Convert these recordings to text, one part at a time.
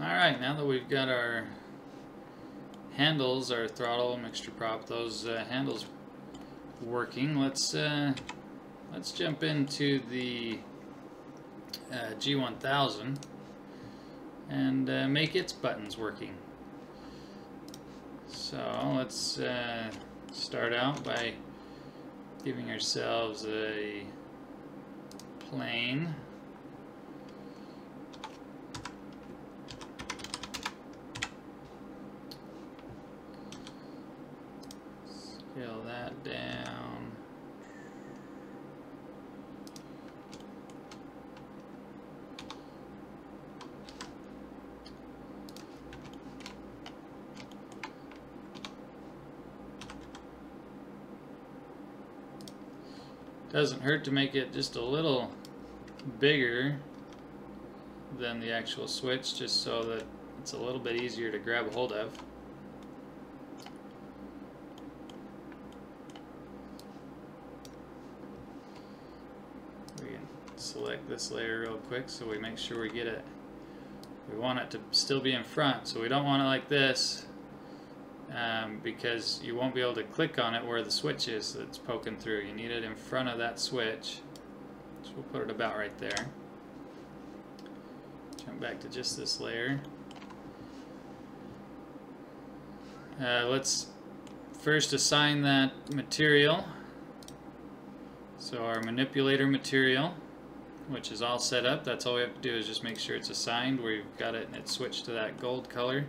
Alright, now that we've got our handles, our throttle, mixture prop, those uh, handles working, let's uh, let's jump into the uh, G1000 and uh, make its buttons working. So let's uh, start out by giving ourselves a plane. Scale that down. Doesn't hurt to make it just a little bigger than the actual switch just so that it's a little bit easier to grab a hold of. We can select this layer real quick so we make sure we get it. We want it to still be in front so we don't want it like this um, because you won't be able to click on it where the switch is that's poking through. You need it in front of that switch. So we'll put it about right there. Jump back to just this layer. Uh, let's first assign that material. So our manipulator material, which is all set up, that's all we have to do is just make sure it's assigned. We've got it and it's switched to that gold color.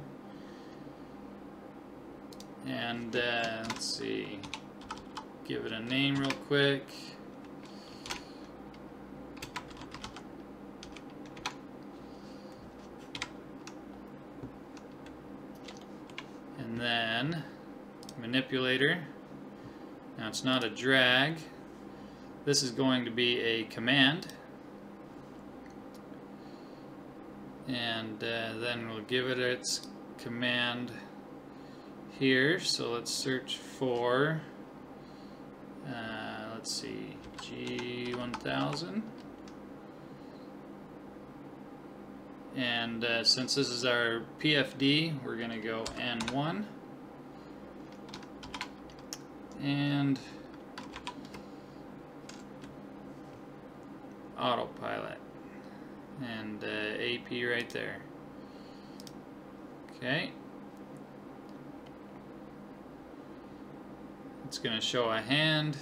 And uh, let's see, give it a name real quick. And then manipulator. Now it's not a drag. This is going to be a command. And uh, then we'll give it its command here. So let's search for, uh, let's see, G1000. And uh, since this is our PFD, we're going to go N1. And autopilot. And uh, AP right there. Okay. It's going to show a hand,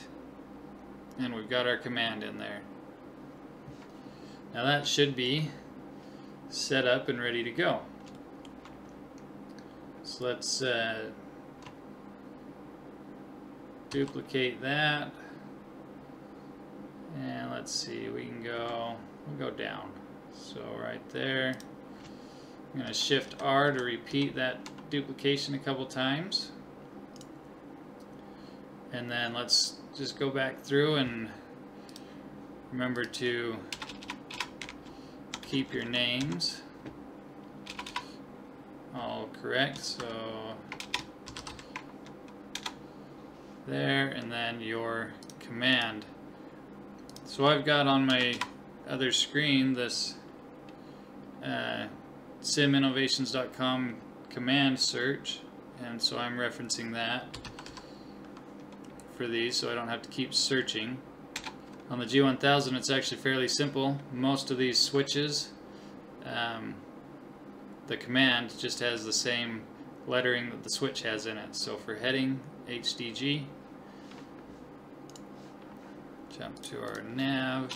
and we've got our command in there. Now that should be set up and ready to go. So let's uh, duplicate that. And let's see, we can go, we'll go down. So right there. I'm going to shift R to repeat that duplication a couple times. And then let's just go back through and remember to keep your names all correct. So there and then your command. So I've got on my other screen this uh, siminnovations.com command search and so I'm referencing that for these so I don't have to keep searching. On the G1000 it's actually fairly simple. Most of these switches, um, the command just has the same lettering that the switch has in it. So for heading, HDG, jump to our nav,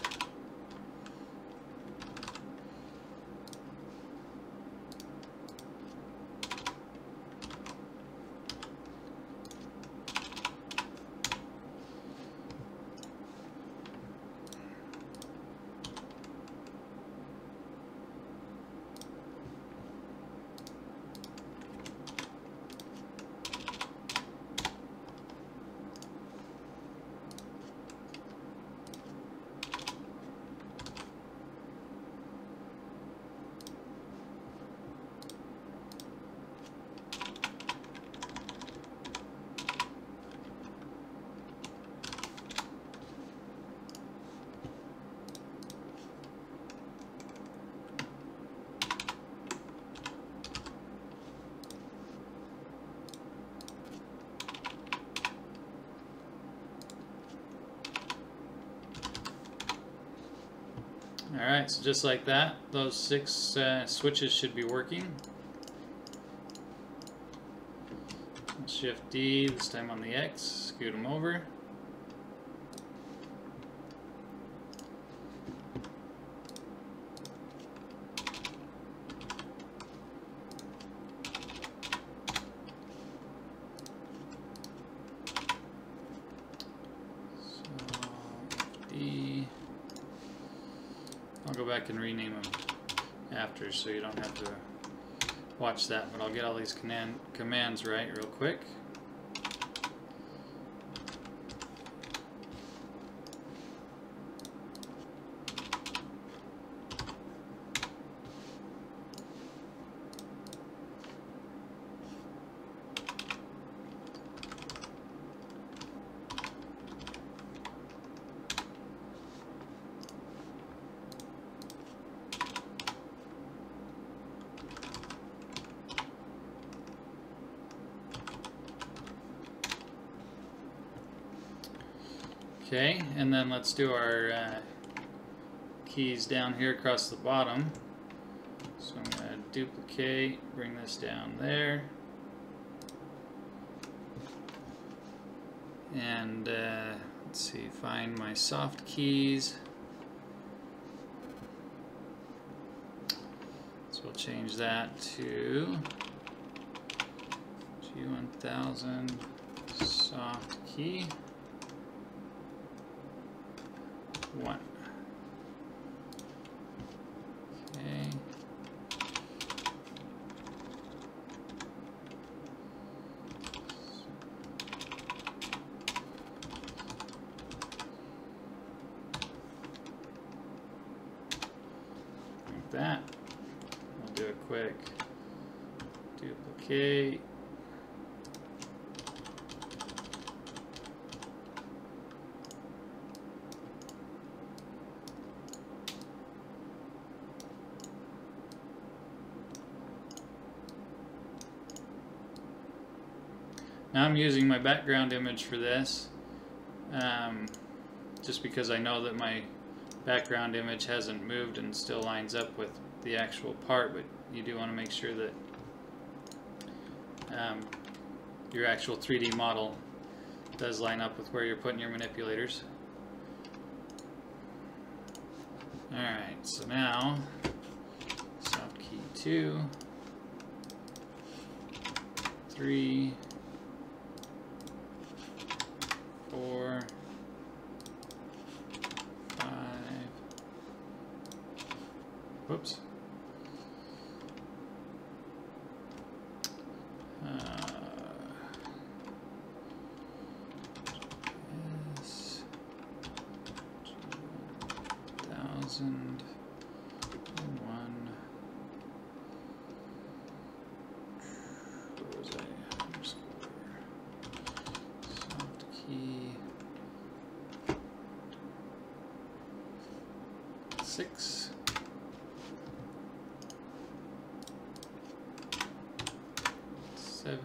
Alright, so just like that, those six uh, switches should be working. Shift D, this time on the X, scoot them over. And rename them after so you don't have to watch that, but I'll get all these command commands right real quick. Okay, and then let's do our uh, keys down here across the bottom. So I'm going to duplicate, bring this down there. And uh, let's see, find my soft keys. So we'll change that to G1000 soft key. One. Okay. Like that. We'll do a quick duplicate. Now I'm using my background image for this um, just because I know that my background image hasn't moved and still lines up with the actual part but you do want to make sure that um, your actual 3D model does line up with where you're putting your manipulators. Alright, so now soft key 2, 3, four, five, whoops. Uh, yes, thousand one. Where was I? Soft key six. Seven.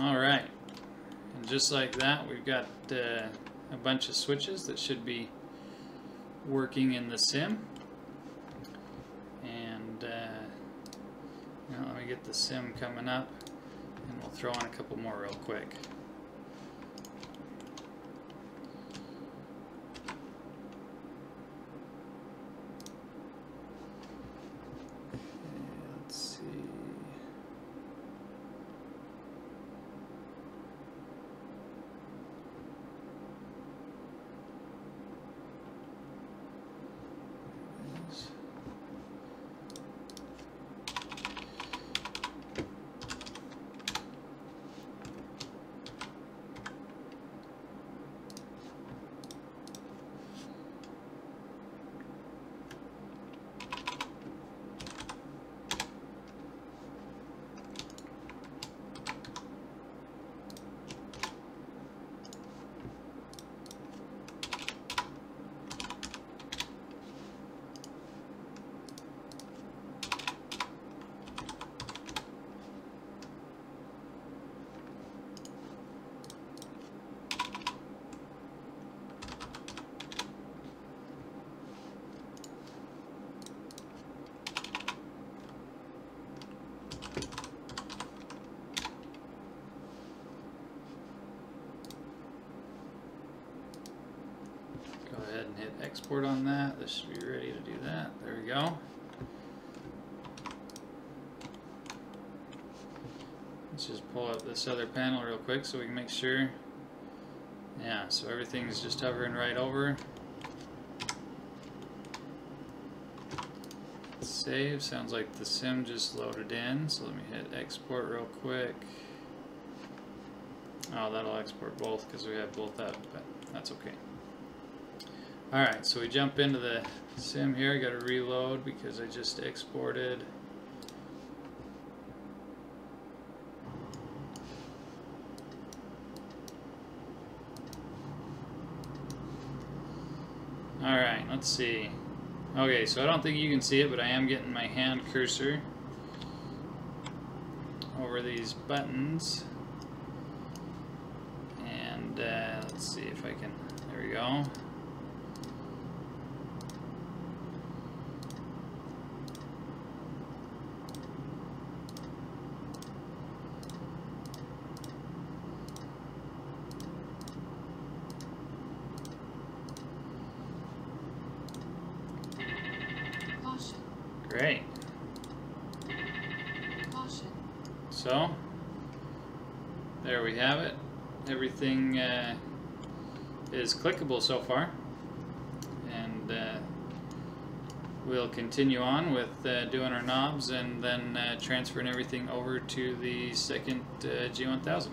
All right, and just like that, we've got uh, a bunch of switches that should be working in the sim. And uh, now let me get the sim coming up, and we'll throw on a couple more real quick. Okay, Let's see. is. On that. This should be ready to do that. There we go. Let's just pull up this other panel real quick so we can make sure. Yeah, so everything's just hovering right over. Save, sounds like the sim just loaded in, so let me hit export real quick. Oh, that'll export both because we have both up, but that's okay. Alright, so we jump into the sim here, I gotta reload because I just exported. Alright, let's see. Okay, so I don't think you can see it, but I am getting my hand cursor over these buttons. And uh, let's see if I can, there we go. Great. So, there we have it. Everything uh, is clickable so far. And uh, we'll continue on with uh, doing our knobs and then uh, transferring everything over to the second uh, G1000.